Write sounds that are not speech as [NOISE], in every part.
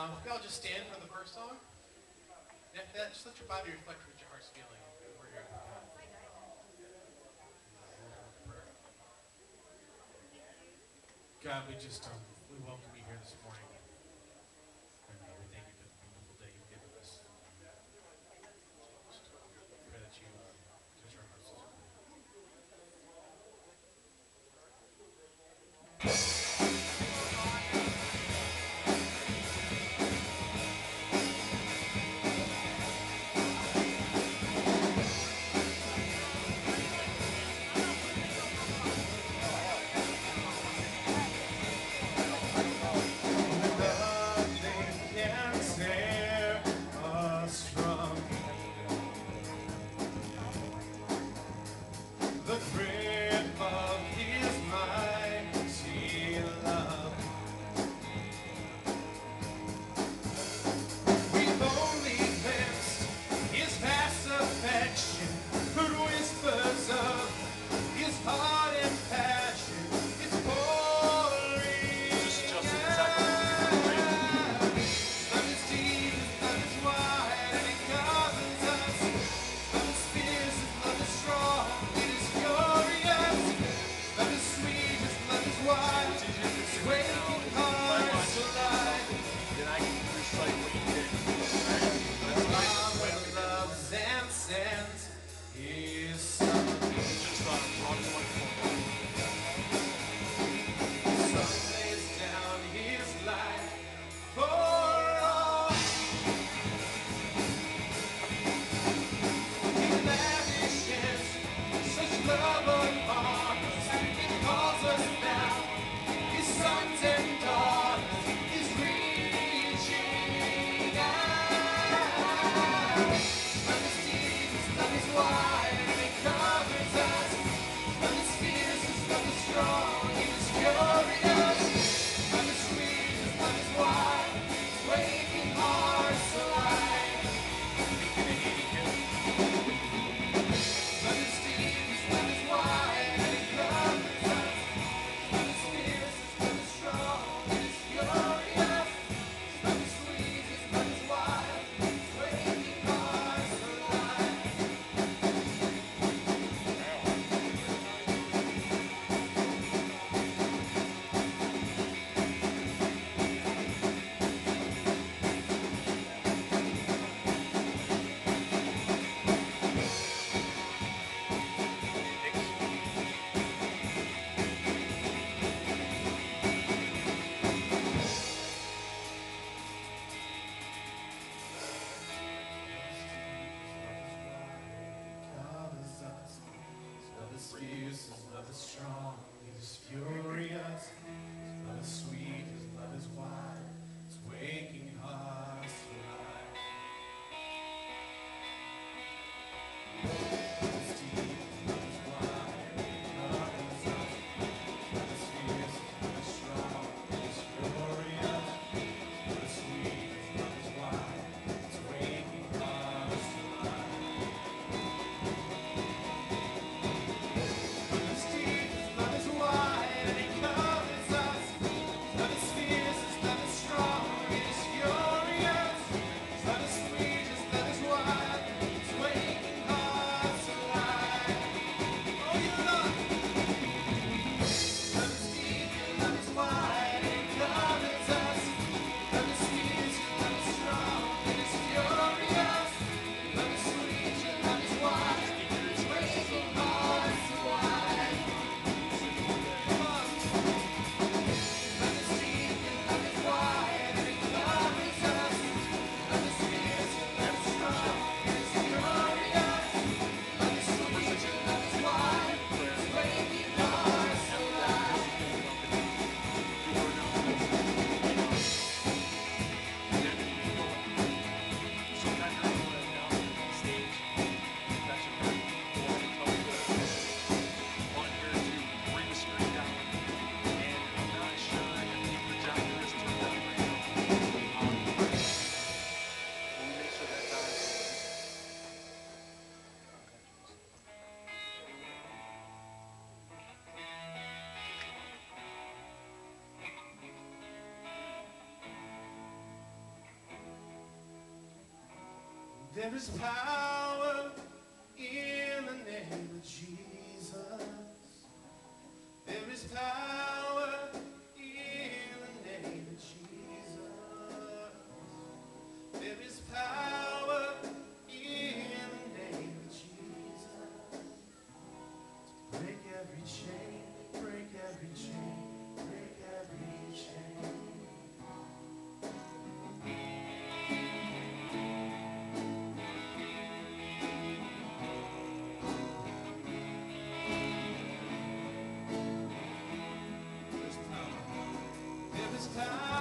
Um, if y'all just stand for the first song. Yeah, yeah, just let your body reflect what your heart's feeling. God, we just um, we welcome you here this morning. There is power in the name of Jesus. There is power. time.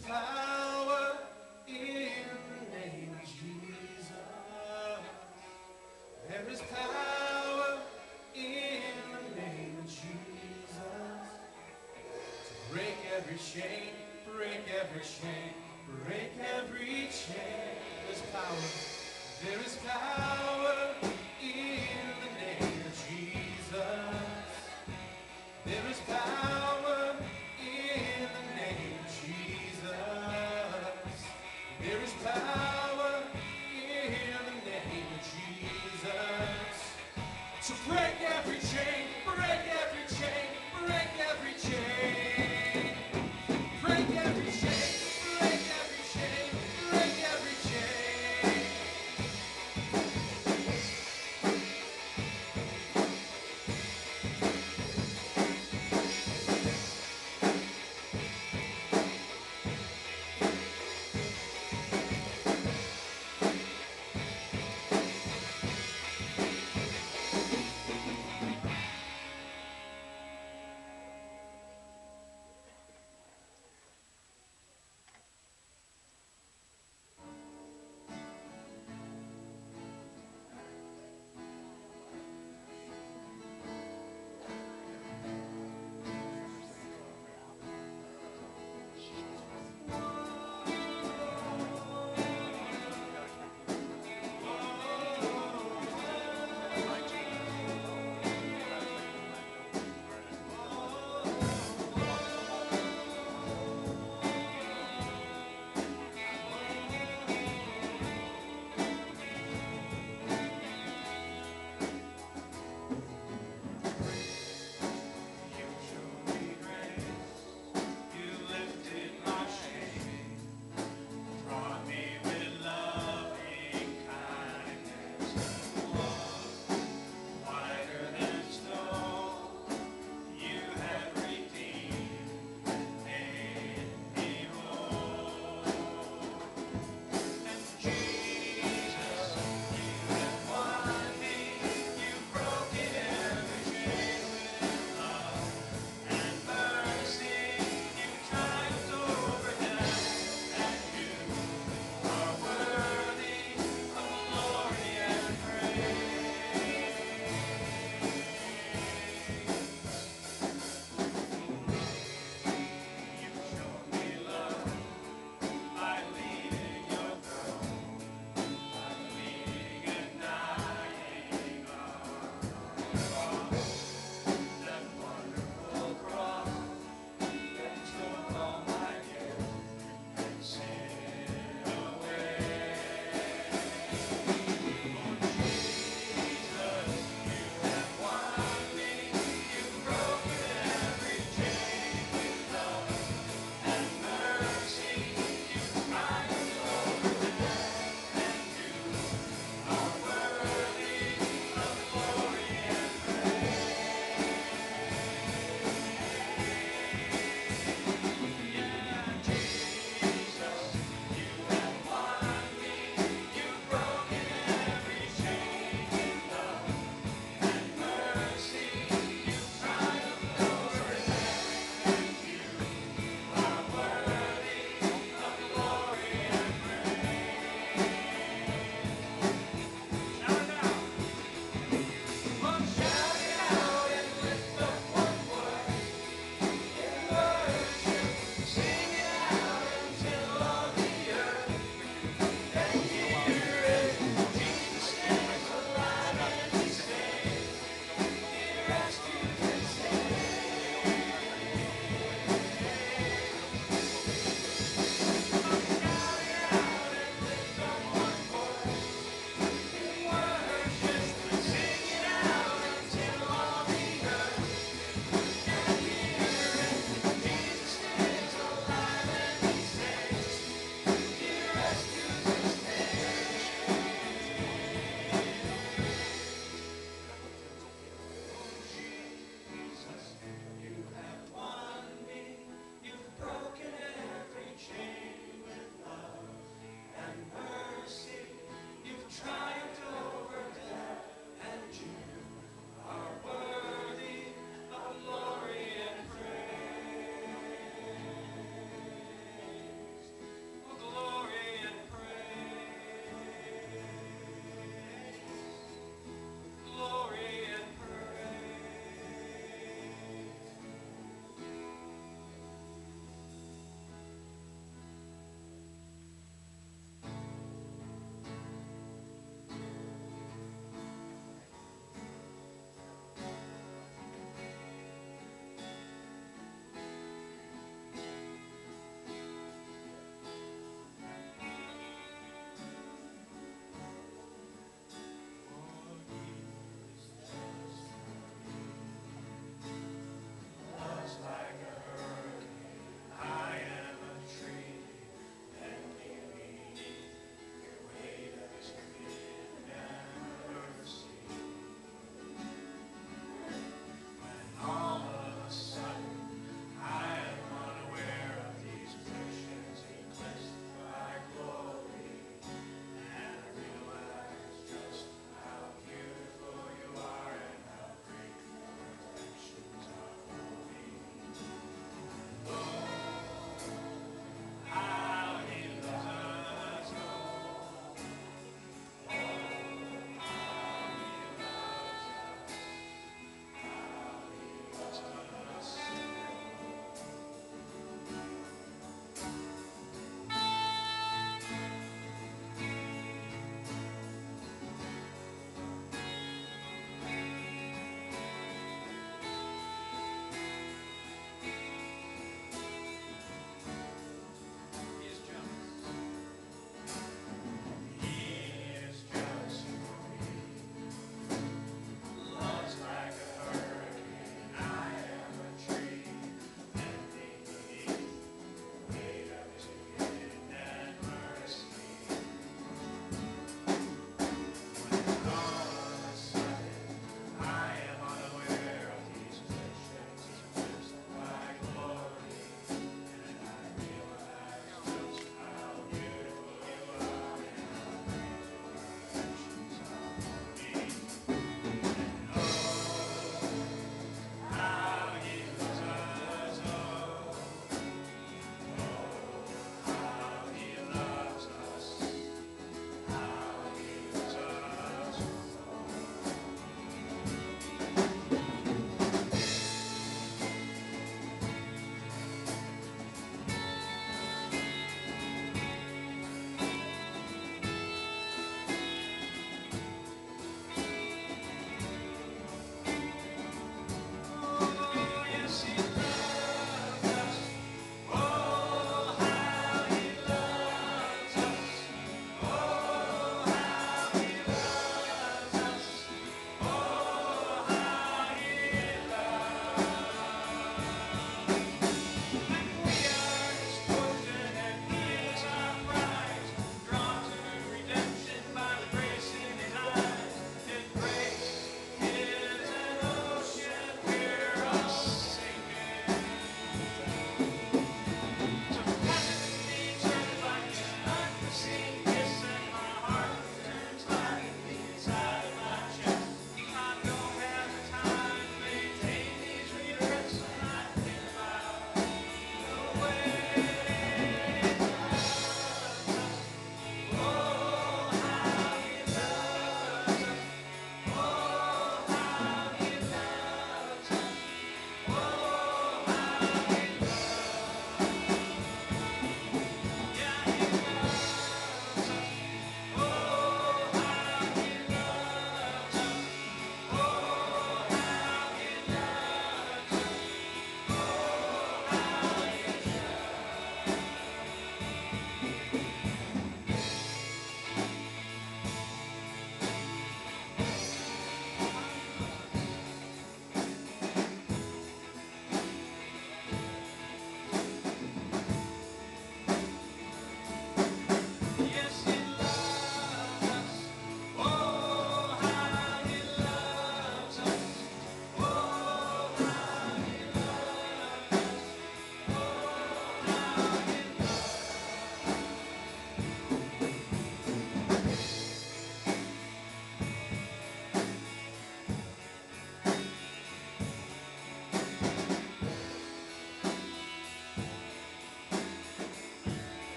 power in the name of Jesus. There is power in the name of Jesus. To break every chain, break every chain, break every chain. There's power. There is power.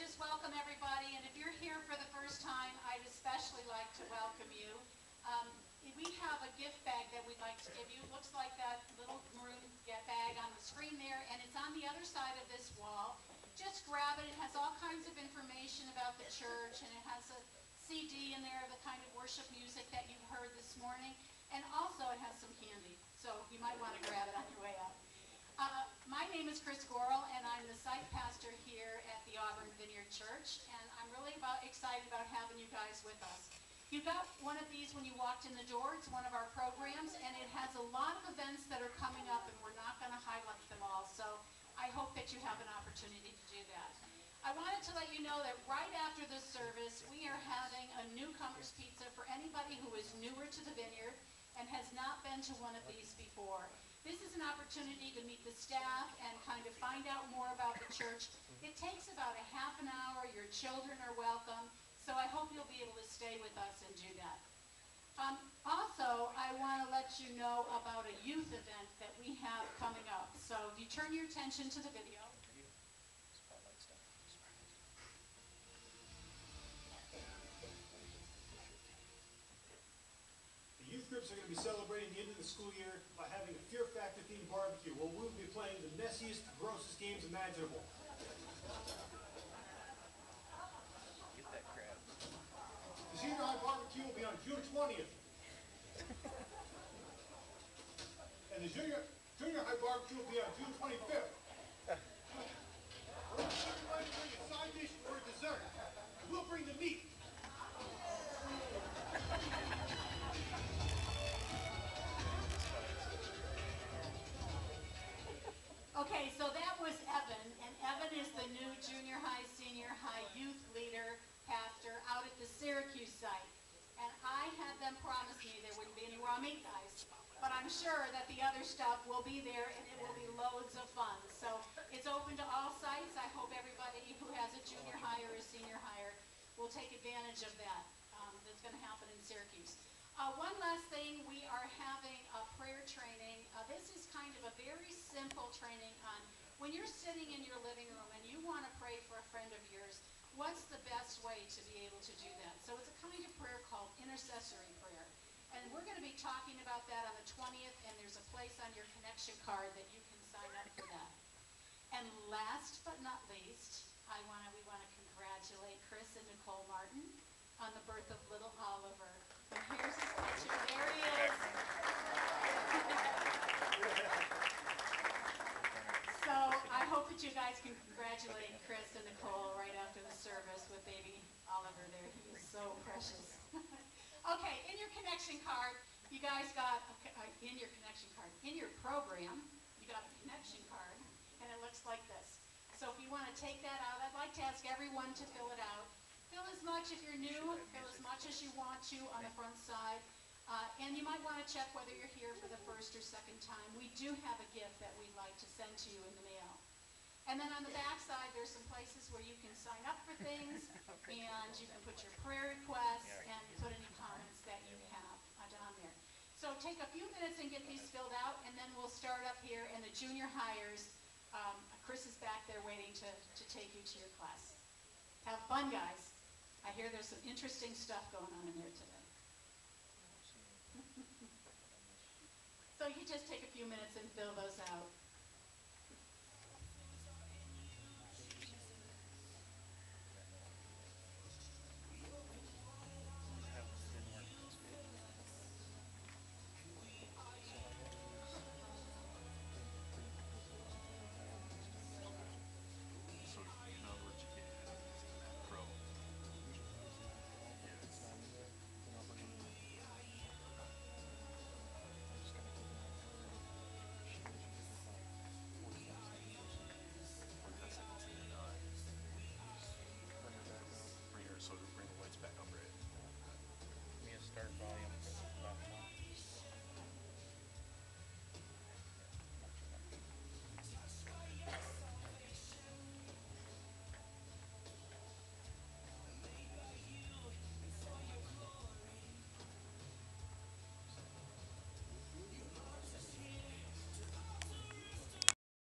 Just welcome everybody, and if you're here for the first time, I'd especially like to welcome you. Um, we have a gift bag that we'd like to give you. It looks like that little maroon get bag on the screen there, and it's on the other side of this wall. Just grab it. It has all kinds of information about the church, and it has a CD in there, the kind of worship music that you've heard this morning, and also it has some candy. So you might want to grab it on your way out. Uh, my name is Chris Gorel, and I'm the site pastor here Auburn Vineyard Church, and I'm really about, excited about having you guys with us. You got one of these when you walked in the door. It's one of our programs, and it has a lot of events that are coming up, and we're not going to highlight them all. So I hope that you have an opportunity to do that. I wanted to let you know that right after this service, we are having a newcomer's pizza for anybody who is newer to the vineyard and has not been to one of these before. This is an opportunity to meet the staff find out more about the church. It takes about a half an hour. Your children are welcome. So I hope you'll be able to stay with us and do that. Um, also, I want to let you know about a youth event that we have coming up. So if you turn your attention to the video. The youth groups are going to be celebrating the end of the school year by having a Fear Factor themed barbecue where we'll be playing the messiest, grossest games imaginable. Get that crab. The senior high barbecue will be on June 20th. And the junior, junior high barbecue will be on June 25th. Intercessory prayer. And we're going to be talking about that on the 20th, and there's a place on your connection card that you can sign up for that. And last but not least, I want to we want to congratulate Chris and Nicole Martin on the birth of little Oliver. And here's his picture. There he is. So I hope that you guys can congratulate Chris and Nicole right after the service with baby Oliver there. He is so precious. Okay, in your connection card, you guys got, okay, uh, in your connection card, in your program, you got a connection card, and it looks like this. So if you want to take that out, I'd like to ask everyone to fill it out. Fill as much if you're new, fill as much as you want to on the front side. Uh, and you might want to check whether you're here for the first or second time. We do have a gift that we'd like to send to you in the mail. And then on the back side, there's some places where you can sign up for things, [LAUGHS] and you can put your prayer requests and put any comments that you have uh, down there. So take a few minutes and get these filled out, and then we'll start up here, and the junior hires, um, Chris is back there waiting to, to take you to your class. Have fun, guys. I hear there's some interesting stuff going on in there today. [LAUGHS] So you just take a few minutes and fill those out.